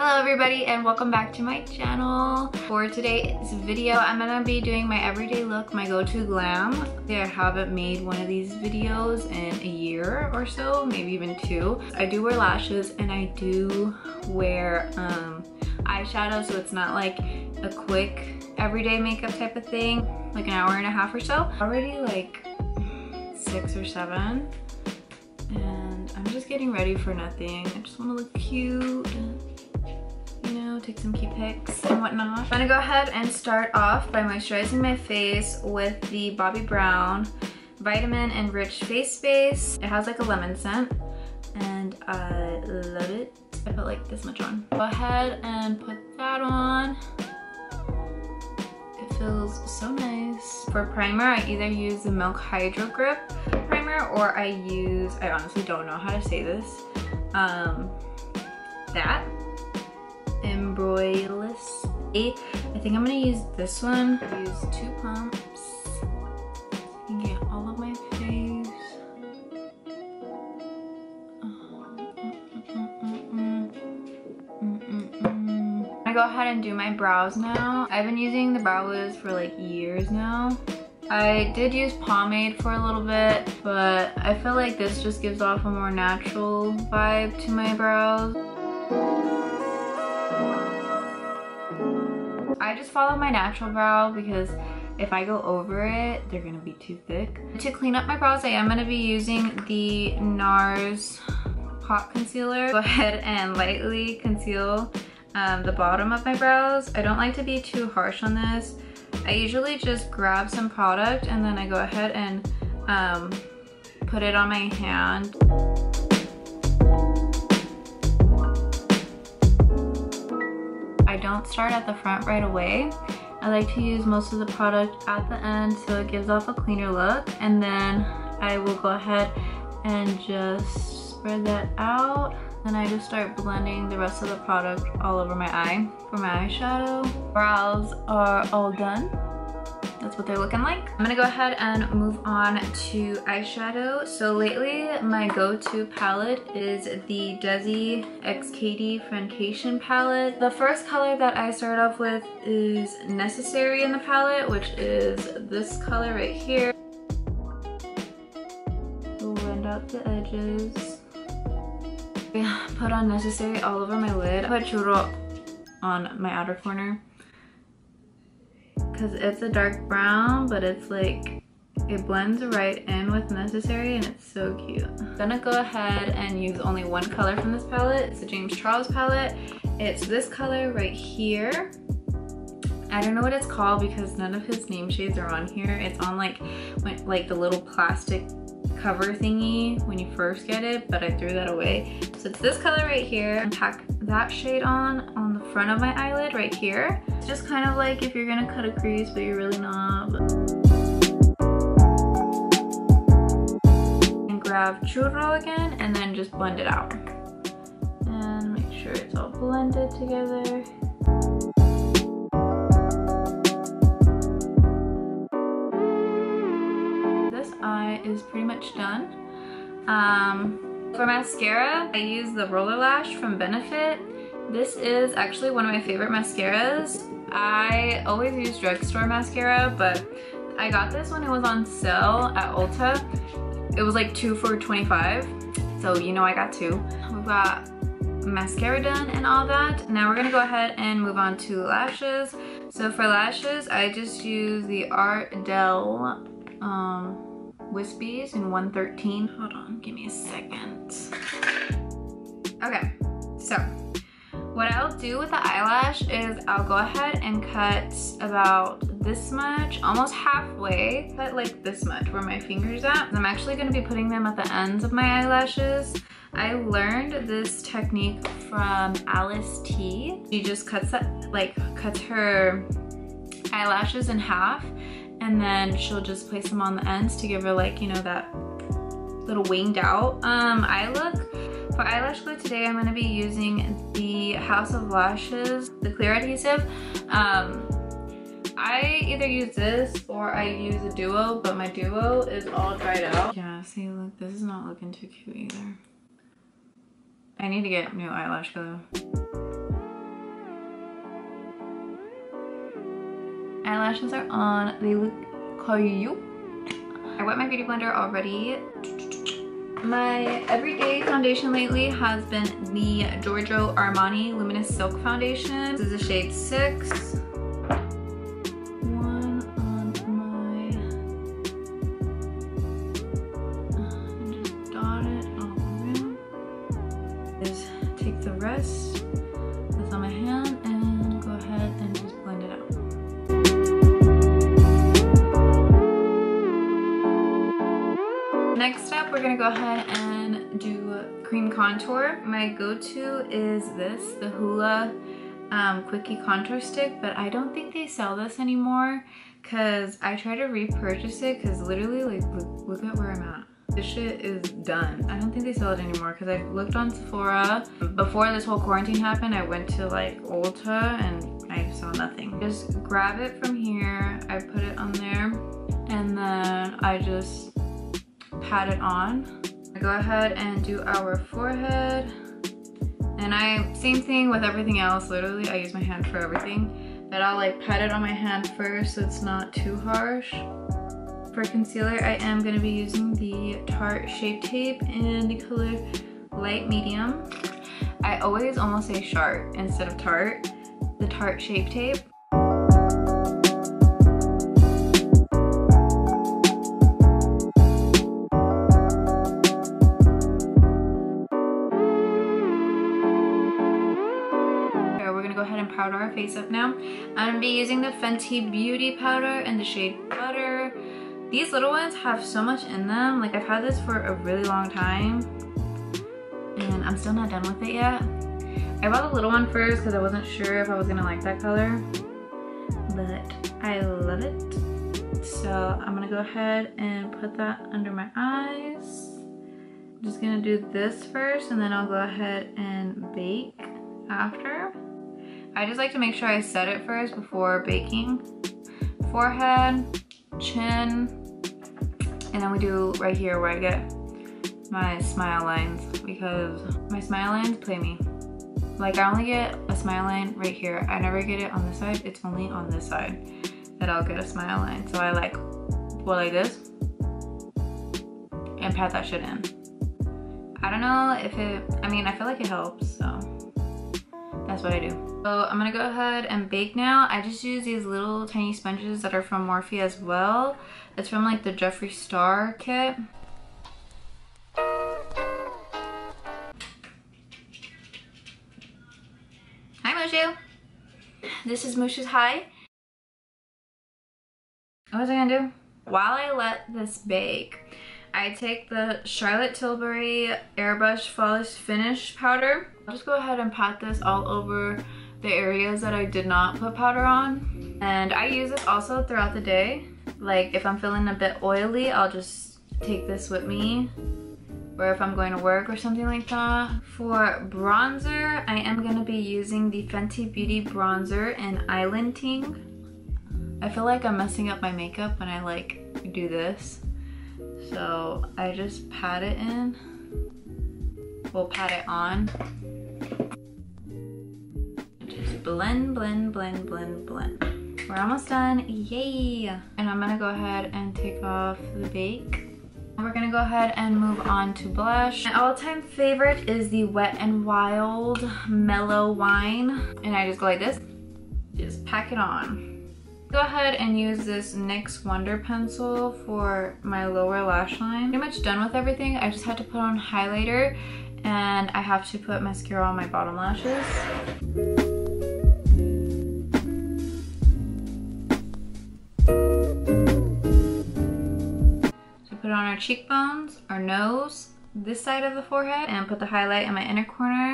Hello everybody and welcome back to my channel. For today's video, I'm gonna be doing my everyday look, my go-to glam. I haven't made one of these videos in a year or so, maybe even two. I do wear lashes and I do wear um, eyeshadow so it's not like a quick everyday makeup type of thing, like an hour and a half or so. Already like six or seven and I'm just getting ready for nothing. I just wanna look cute take some cute pics and whatnot. I'm gonna go ahead and start off by moisturizing my face with the Bobbi Brown Vitamin Enriched Face Base. It has like a lemon scent and I love it. I put like this much on. Go ahead and put that on. It feels so nice. For primer, I either use the Milk Hydro Grip primer or I use, I honestly don't know how to say this, um, that Embryolisse. 8. I think I'm gonna use this one. Use two pumps and get all of my face. I go ahead and do my brows now. I've been using the brow wiz for like years now. I did use pomade for a little bit, but I feel like this just gives off a more natural vibe to my brows. I just follow my natural brow because if I go over it, they're gonna be too thick. To clean up my brows, I am gonna be using the NARS Pot Concealer. Go ahead and lightly conceal um, the bottom of my brows. I don't like to be too harsh on this. I usually just grab some product and then I go ahead and um, put it on my hand. Don't start at the front right away. I like to use most of the product at the end so it gives off a cleaner look and then I will go ahead and just spread that out and I just start blending the rest of the product all over my eye. For my eyeshadow, brows are all done that's what they're looking like. I'm gonna go ahead and move on to eyeshadow. So lately, my go-to palette is the Desi X Katy Friendcation palette. The first color that I start off with is Necessary in the palette, which is this color right here. Blend out the edges. Put on Necessary all over my lid. Put churro on my outer corner because it's a dark brown, but it's like, it blends right in with necessary and it's so cute. I'm gonna go ahead and use only one color from this palette. It's the James Charles palette. It's this color right here. I don't know what it's called because none of his name shades are on here. It's on like, like the little plastic cover thingy when you first get it, but I threw that away. So it's this color right here. Pack that shade on on the front of my eyelid right here. Just kind of like if you're gonna cut a crease, but you're really not. And grab churro again and then just blend it out. And make sure it's all blended together. This eye is pretty much done. Um, for mascara, I use the Roller Lash from Benefit. This is actually one of my favorite mascaras. I always use drugstore mascara, but I got this when it was on sale at Ulta. It was like two for 25, so you know I got two. We've got mascara done and all that. Now we're gonna go ahead and move on to lashes. So for lashes, I just use the Ardell um, Wispies in 113. Hold on, give me a second. Okay, so what I'll do with the eyelash is I'll go ahead and cut about this much, almost halfway, cut like this much where my finger's at. I'm actually gonna be putting them at the ends of my eyelashes. I learned this technique from Alice T. She just cuts that, like cuts her eyelashes in half and then she'll just place them on the ends to give her like, you know, that little winged out um, eye look. For eyelash glue today, I'm gonna be using the House of Lashes, the clear adhesive. Um, I either use this or I use a duo, but my duo is all dried out. Yeah, see, look, this is not looking too cute either. I need to get new eyelash glue. Eyelashes are on. They look cute. I wet my beauty blender already. My everyday foundation lately has been the Giorgio Armani Luminous Silk Foundation. This is the shade 6. Next up, we're gonna go ahead and do cream contour. My go-to is this, the Hoola um, Quickie Contour Stick, but I don't think they sell this anymore because I tried to repurchase it because literally, like, look, look at where I'm at. This shit is done. I don't think they sell it anymore because I looked on Sephora. Before this whole quarantine happened, I went to like Ulta and I saw nothing. Just grab it from here. I put it on there and then I just pat it on. I go ahead and do our forehead. And I, same thing with everything else, literally I use my hand for everything. But I'll like pat it on my hand first so it's not too harsh. For concealer, I am gonna be using the Tarte Shape Tape in the color Light Medium. I always almost say Sharp instead of Tarte. The Tarte Shape Tape. Face up now. I'm gonna be using the Fenty Beauty powder in the shade Butter. These little ones have so much in them. Like I've had this for a really long time and I'm still not done with it yet. I bought the little one first because I wasn't sure if I was gonna like that color, but I love it. So I'm gonna go ahead and put that under my eyes. I'm just gonna do this first and then I'll go ahead and bake after. I just like to make sure I set it first before baking. Forehead, chin, and then we do right here where I get my smile lines because my smile lines play me. Like I only get a smile line right here. I never get it on this side. It's only on this side that I'll get a smile line. So I like go like this and pat that shit in. I don't know if it, I mean, I feel like it helps, so that's what I do. So I'm gonna go ahead and bake now. I just use these little tiny sponges that are from Morphe as well. It's from like the Jeffree Star kit. Hi Mushu. This is Mushu's hi. What was I gonna do? While I let this bake, I take the Charlotte Tilbury Airbrush Flawless Finish Powder. I'll just go ahead and pat this all over the areas that I did not put powder on. And I use this also throughout the day. Like if I'm feeling a bit oily, I'll just take this with me or if I'm going to work or something like that. For bronzer, I am going to be using the Fenty Beauty Bronzer in Island Ting. I feel like I'm messing up my makeup when I like do this. So I just pat it in. We'll pat it on Just blend, blend, blend, blend, blend. We're almost done, yay! And I'm gonna go ahead and take off the bake. We're gonna go ahead and move on to blush. My all-time favorite is the Wet n Wild Mellow Wine. And I just go like this, just pack it on. Go ahead and use this NYX Wonder Pencil for my lower lash line. Pretty much done with everything. I just had to put on highlighter and I have to put mascara on my bottom lashes. So put on our cheekbones, our nose, this side of the forehead, and put the highlight in my inner corner.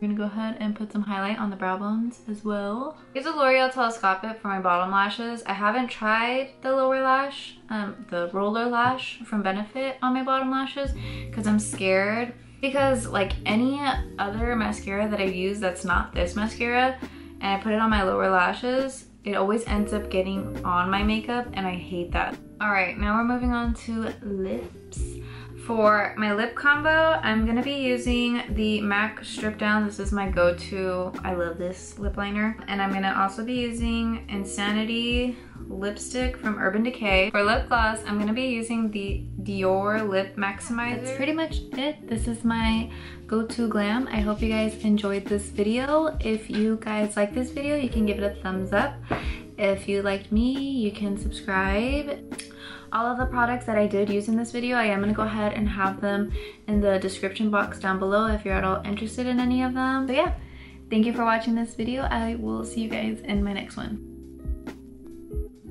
I'm gonna go ahead and put some highlight on the brow bones as well. Here's a L'Oreal Telescopic for my bottom lashes. I haven't tried the lower lash, um, the roller lash from Benefit on my bottom lashes because I'm scared. Because like any other mascara that I use that's not this mascara and I put it on my lower lashes, it always ends up getting on my makeup and I hate that. All right, now we're moving on to lips. For my lip combo, I'm gonna be using the MAC Strip Down. This is my go-to. I love this lip liner. And I'm gonna also be using Insanity lipstick from Urban Decay. For lip gloss, I'm gonna be using the Dior Lip Maximizer. That's pretty much it. This is my go-to glam. I hope you guys enjoyed this video. If you guys like this video, you can give it a thumbs up. If you liked me, you can subscribe all of the products that I did use in this video, I am going to go ahead and have them in the description box down below if you're at all interested in any of them. But yeah, thank you for watching this video. I will see you guys in my next one.